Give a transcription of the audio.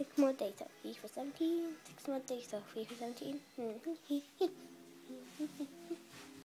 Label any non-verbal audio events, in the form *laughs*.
Six more days of FIFA 17. Six more days of FIFA 17. Mm-hmm. *laughs*